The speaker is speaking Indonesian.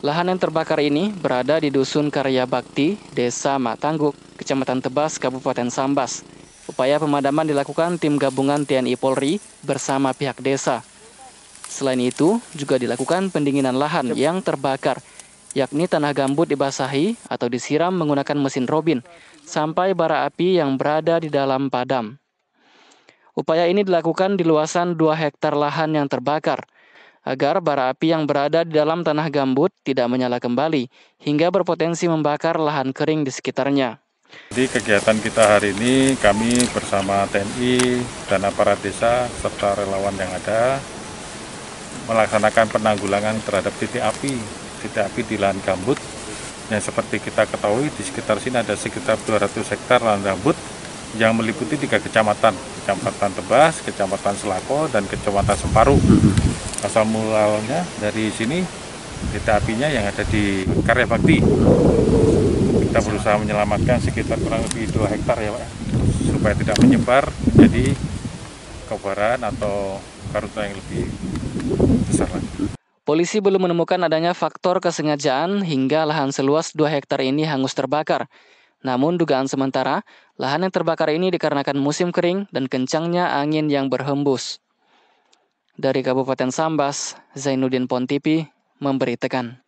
Lahan yang terbakar ini berada di Dusun Karya Bakti, Desa Matangguk, Kecamatan Tebas, Kabupaten Sambas. Upaya pemadaman dilakukan tim gabungan TNI Polri bersama pihak desa. Selain itu, juga dilakukan pendinginan lahan yang terbakar, yakni tanah gambut dibasahi atau disiram menggunakan mesin robin, sampai bara api yang berada di dalam padam. Upaya ini dilakukan di luasan 2 hektar lahan yang terbakar – agar bara api yang berada di dalam tanah gambut tidak menyala kembali hingga berpotensi membakar lahan kering di sekitarnya. Di kegiatan kita hari ini kami bersama TNI dan aparat desa serta relawan yang ada melaksanakan penanggulangan terhadap titik api, titik api di lahan gambut yang seperti kita ketahui di sekitar sini ada sekitar 200 hektar lahan gambut yang meliputi tiga kecamatan, kecamatan Tebas, kecamatan Selako, dan kecamatan Semparu asal mulanya dari sini titik apinya yang ada di Karya Bakti kita berusaha menyelamatkan sekitar kurang lebih 2 hektar ya Pak supaya tidak menyebar jadi kobaran atau karuta yang lebih besar lagi. Polisi belum menemukan adanya faktor kesengajaan hingga lahan seluas 2 hektar ini hangus terbakar. Namun dugaan sementara, lahan yang terbakar ini dikarenakan musim kering dan kencangnya angin yang berhembus. Dari Kabupaten Sambas, Zainuddin Pontipi memberitakan.